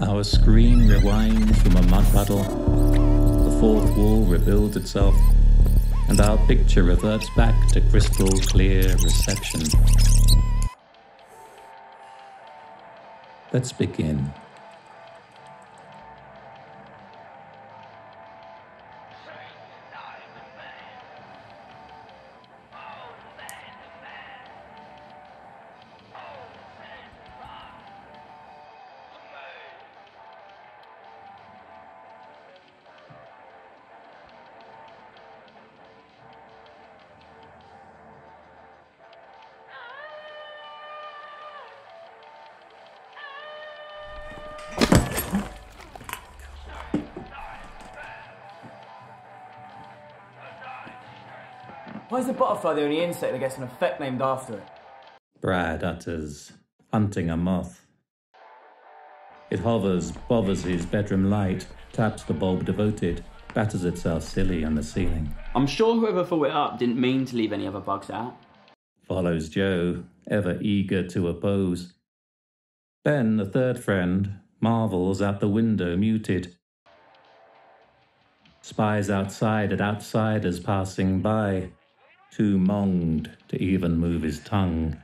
Our screen rewinds from a mud puddle. The fourth wall rebuilds itself, and our picture reverts back to crystal clear reception. Let's begin. Why is the butterfly the only insect that gets an effect named after it? Brad utters, hunting a moth. It hovers, bothers his bedroom light, taps the bulb devoted, batters itself silly on the ceiling. I'm sure whoever thought it up didn't mean to leave any other bugs out. Follows Joe, ever eager to oppose. Ben, the third friend, marvels at the window muted. Spies outside at outsiders passing by, too monged to even move his tongue.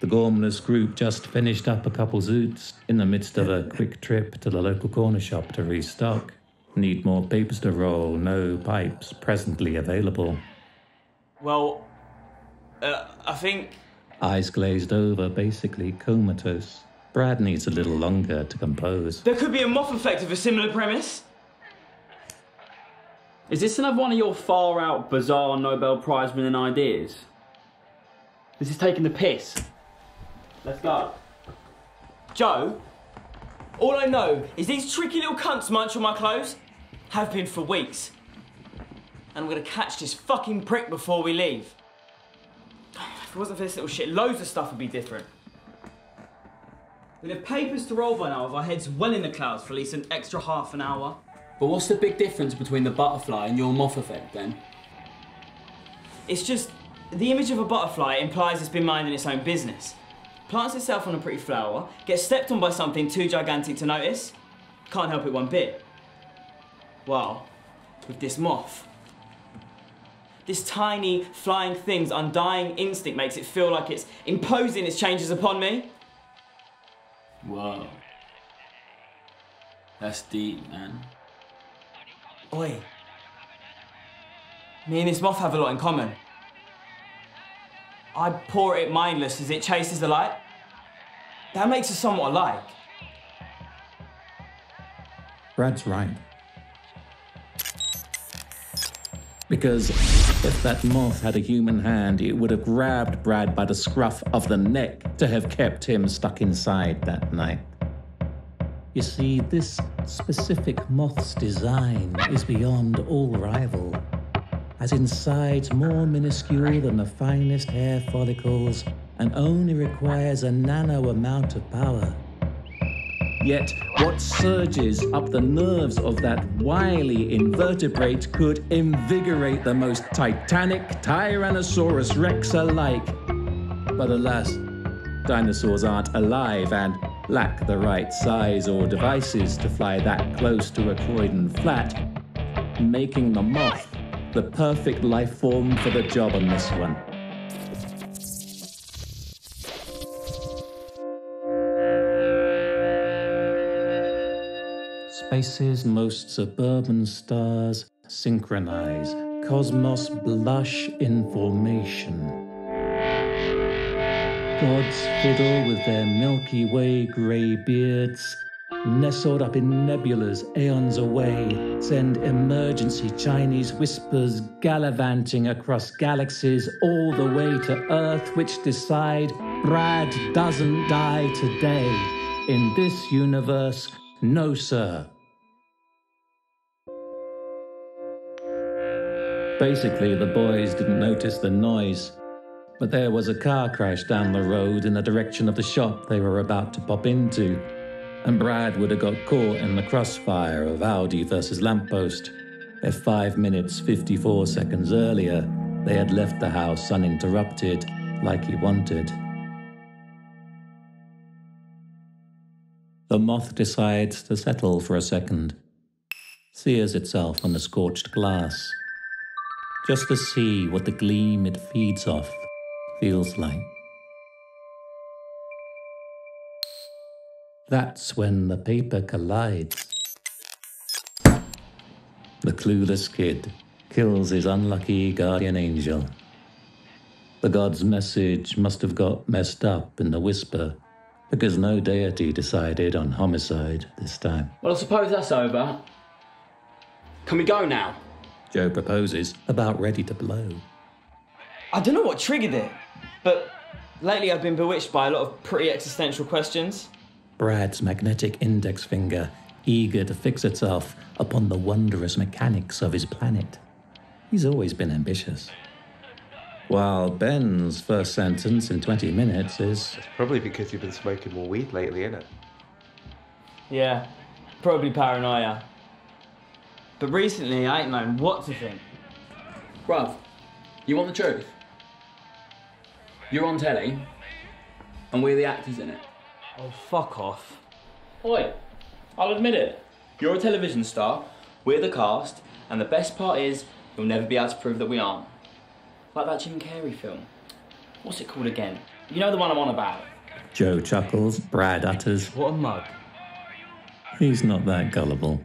The gormless group just finished up a couple zoots in the midst of a quick trip to the local corner shop to restock. Need more papers to roll, no pipes presently available. Well, uh, I think. Eyes glazed over, basically comatose. Brad needs a little longer to compose. There could be a moth effect of a similar premise. Is this another one of your far out, bizarre Nobel Prize winning ideas? This is taking the piss. Let's go. Joe, all I know is these tricky little cunts munch on my clothes. Have been for weeks. And I'm gonna catch this fucking prick before we leave. If it wasn't for this little shit, loads of stuff would be different. We'd have papers to roll by now with our heads well in the clouds for at least an extra half an hour. But what's the big difference between the butterfly and your moth effect then? It's just the image of a butterfly implies it's been minding its own business. Plants itself on a pretty flower, gets stepped on by something too gigantic to notice, can't help it one bit. Well, with this moth. This tiny flying thing's undying instinct makes it feel like it's imposing its changes upon me. Whoa. That's deep, man. Oi. Me and this moth have a lot in common. I pour it mindless as it chases the light. That makes us somewhat alike. Brad's right. Because if that moth had a human hand, it would have grabbed Brad by the scruff of the neck to have kept him stuck inside that night. You see, this specific moth's design is beyond all rival, as insides more minuscule than the finest hair follicles and only requires a nano amount of power. Yet, what surges up the nerves of that wily invertebrate could invigorate the most titanic Tyrannosaurus rex alike. But alas, dinosaurs aren't alive and lack the right size or devices to fly that close to a Croydon flat, making the moth the perfect life form for the job on this one. Space's most suburban stars synchronize, cosmos blush in formation. Gods fiddle with their Milky Way grey beards, nestled up in nebulas aeons away, send emergency Chinese whispers gallivanting across galaxies all the way to Earth, which decide Brad doesn't die today. In this universe, no, sir. Basically, the boys didn't notice the noise, but there was a car crash down the road in the direction of the shop they were about to pop into, and Brad would have got caught in the crossfire of Audi versus lamppost. If five minutes, 54 seconds earlier, they had left the house uninterrupted, like he wanted. the moth decides to settle for a second, sears itself on the scorched glass, just to see what the gleam it feeds off feels like. That's when the paper collides. The clueless kid kills his unlucky guardian angel. The god's message must have got messed up in the whisper because no deity decided on homicide this time. Well, I suppose that's over. Can we go now? Joe proposes, about ready to blow. I don't know what triggered it, but lately I've been bewitched by a lot of pretty existential questions. Brad's magnetic index finger, eager to fix itself upon the wondrous mechanics of his planet. He's always been ambitious. While Ben's first sentence in 20 minutes is Probably because you've been smoking more weed lately, innit? Yeah, probably paranoia. But recently I ain't known what to think. Bruv, you want the truth? You're on telly, and we're the actors in it. Oh, fuck off. Oi, I'll admit it. You're a television star, we're the cast, and the best part is you'll never be able to prove that we aren't. Like that Jim Carrey film. What's it called again? You know the one I'm on about. Joe chuckles, Brad utters, What a mug. he's not that gullible.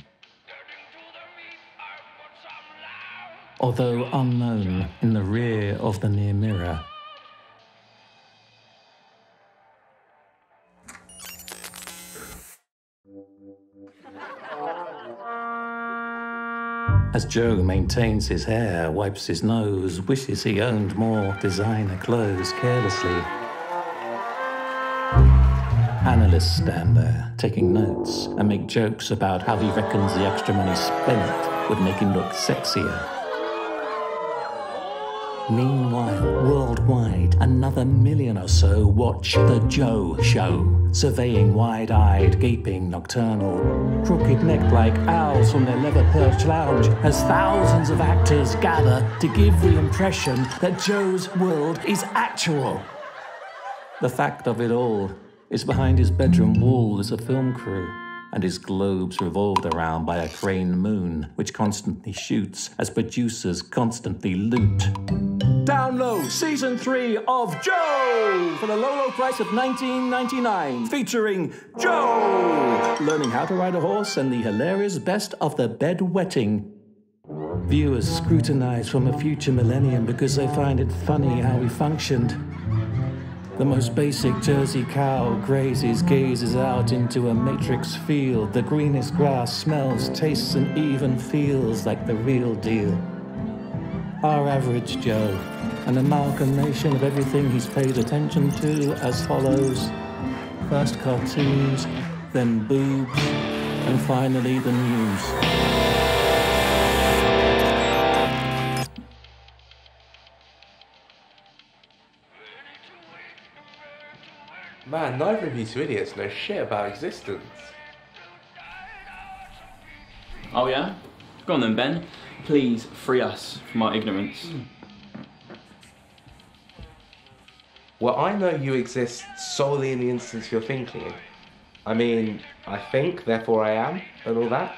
Although unknown in the rear of the near mirror, As Joe maintains his hair, wipes his nose, wishes he owned more designer clothes carelessly. Analysts stand there, taking notes, and make jokes about how he reckons the extra money spent would make him look sexier. Meanwhile, worldwide, another million or so watch The Joe Show, surveying wide eyed, gaping, nocturnal, crooked necked like owls from their leather perched lounge, as thousands of actors gather to give the impression that Joe's world is actual. The fact of it all is behind his bedroom wall is a film crew, and his globe's revolved around by a crane moon, which constantly shoots as producers constantly loot. Download season three of Joe for the low, low price of $19.99, featuring Joe learning how to ride a horse and the hilarious best of the bedwetting. Viewers scrutinize from a future millennium because they find it funny how we functioned. The most basic Jersey cow grazes, gazes out into a matrix field. The greenest grass smells, tastes, and even feels like the real deal. Our average Joe, an amalgamation of everything he's paid attention to as follows first cartoons, then boobs, and finally the news. Man, neither of you two idiots know shit about existence. Oh yeah? Go on then, Ben. Please free us from our ignorance. Hmm. Well, I know you exist solely in the instance you're thinking. in. I mean, I think, therefore I am, and all that.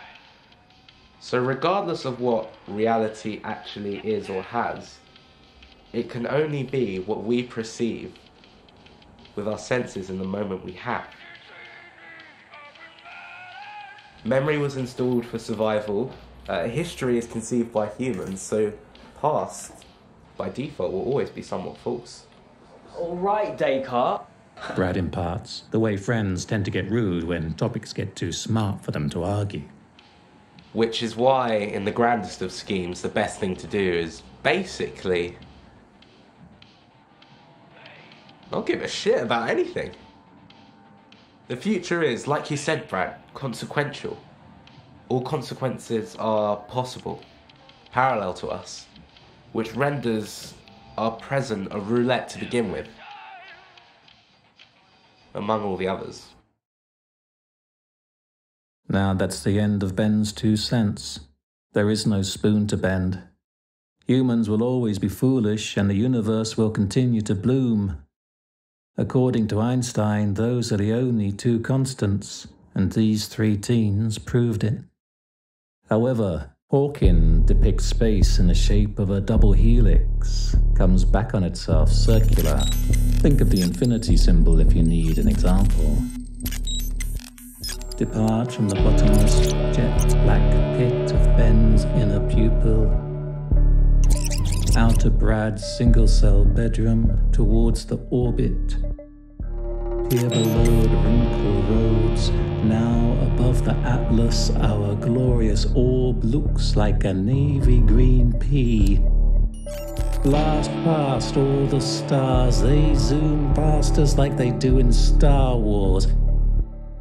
So, regardless of what reality actually is or has, it can only be what we perceive with our senses in the moment we have. Memory was installed for survival. Uh, history is conceived by humans, so past, by default, will always be somewhat false. All right, Descartes. Brad imparts, the way friends tend to get rude when topics get too smart for them to argue. Which is why, in the grandest of schemes, the best thing to do is basically not give a shit about anything. The future is, like you said, Brad, consequential. All consequences are possible, parallel to us, which renders our present a roulette to begin with, among all the others. Now that's the end of Ben's two cents. There is no spoon to bend. Humans will always be foolish and the universe will continue to bloom. According to Einstein, those are the only two constants and these three teens proved it. However, Hawking depicts space in the shape of a double helix, comes back on itself circular. Think of the infinity symbol if you need an example. Depart from the bottomless jet black pit of Ben's inner pupil. Out of Brad's single cell bedroom towards the orbit here below wrinkled roads, now above the atlas, our glorious orb looks like a navy green pea. Blast past all the stars, they zoom past us like they do in Star Wars.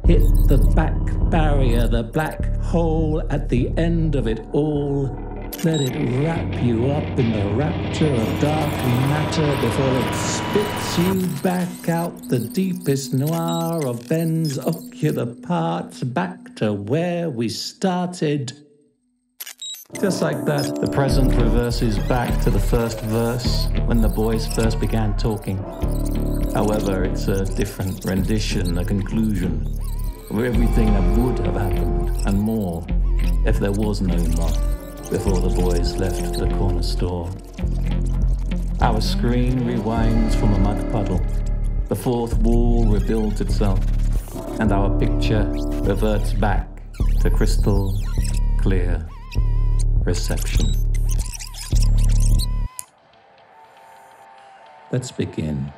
Hit the back barrier, the black hole at the end of it all. Let it wrap you up in the rapture of dark matter before it spits you back out the deepest noir of Ben's ocular parts back to where we started. Just like that, the present reverses back to the first verse when the boys first began talking. However, it's a different rendition, a conclusion of everything that would have happened and more if there was no moth before the boys left the corner store. Our screen rewinds from a mud puddle. The fourth wall rebuilds itself, and our picture reverts back to crystal clear reception. Let's begin.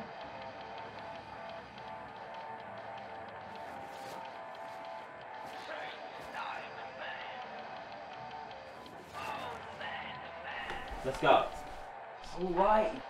Right.